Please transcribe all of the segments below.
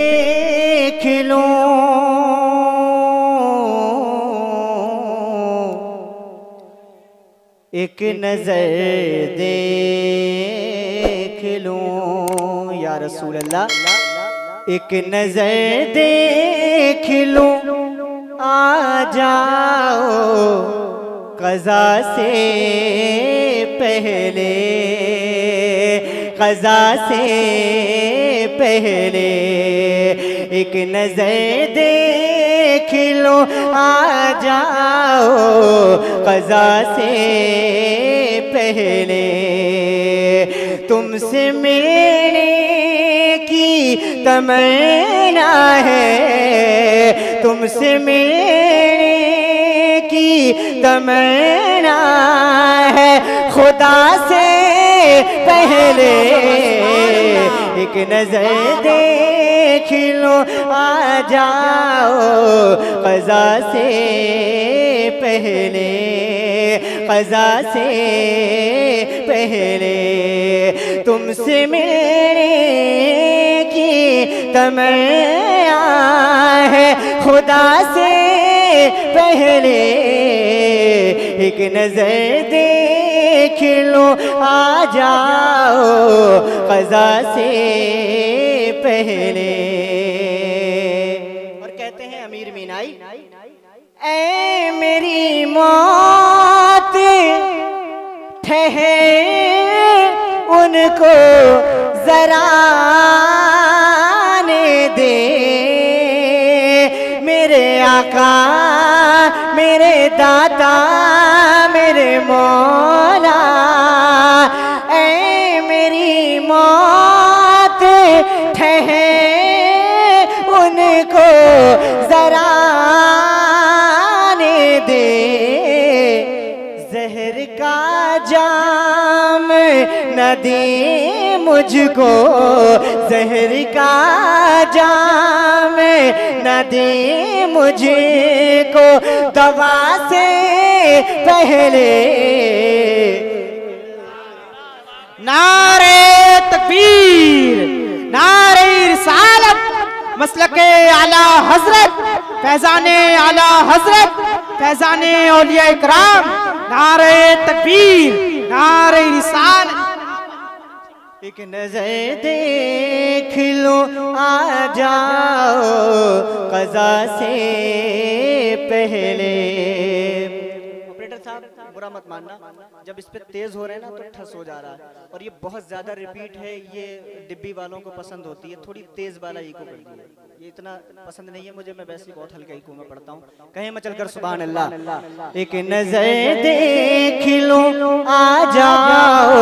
देख एक नज़र देख लो या रसूल अल्लाह एक नज़र देख लो। आ जाओ, कजा से पहले। कजा से पहले एक नज़र देख लो, आ जाओ। कजा से पहले तुमसे मिलने की तमन्ना है। तुमसे मिलने की तमन्ना पहले एक नज़र देख लो, आ जाओ कजा से पहले, कजा से पहले। तुमसे मिलने की तमन्ना है, खुदा से पहले। एक नज़र देख लो, आ जाओ कजा से पहले। और कहते हैं अमीर मीनाई ए मेरी मौत, ठहर उनको जरा दे। मेरे आका, मेरे दाता, मेरे मौला मुझको जहर का जाम नदी मुझको दवा से पहले। नारे तकबीर, नारे रिसालत, मसलके आला हज़रत, फैजाने आला हज़रत, फैजाने औलिया इकराम। नारे तकबीर, नारे रिसालत। एक नज़र देख लो आ जाओ कजा से पहले। साहब बुरा मत मानना। जब इस पे तेज हो रहे हैं ना तो ठस हो जा रहा है। और ये बहुत ज़्यादा रिपीट है, ये डिब्बी वालों को पसंद होती है। थोड़ी तेज वाला इको कर ये इतना पसंद नहीं है मुझे, मैं वैसे बहुत हल्का इको में पढ़ता हूँ। कहीं मैं चलकर सुबह अल्लाह एक नज़र देख लो, आ जाओ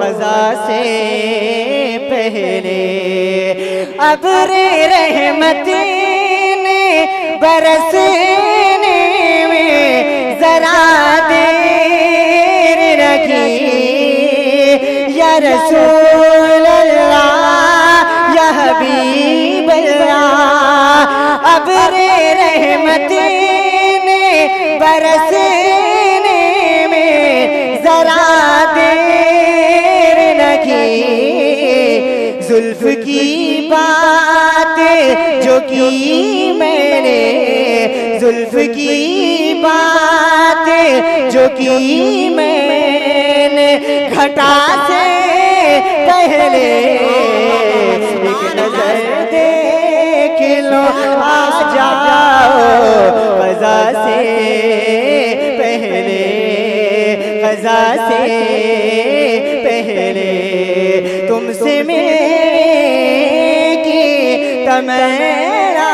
मज़ा से पहले अब रे रहमत ने बरसने रसूल अल्लाह या हबीब अल्लाह अब रे रहमत ने बरसने में जुल्फ की बात जो जुल्फ की बात जो की मैंने, घटा से पहले, एक नज़र देख लो आ जाओ कजा से पहले कजा से पहले तुमसे मिलने की तमन्ना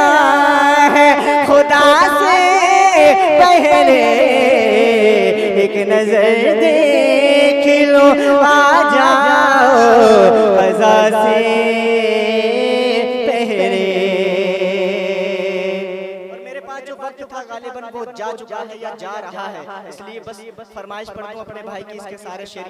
है खुदा से पहले एक नज़र देख लो आ पहले और मेरे पास जो वक्त था, गालिबन वो जा चुका है या जा रहा है। इसलिए बस फरमाइश पढ़ हूँ अपने भाई की, इसके सारे शेर